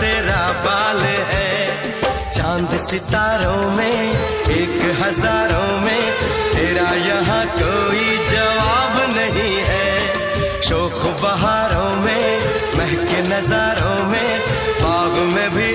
तेरा बाल है। चाँद सितारों में, एक हज़ारों में, तेरा यहाँ कोई जवाब नहीं है। शोक बहारों में, महके नजारों में, बाग में भी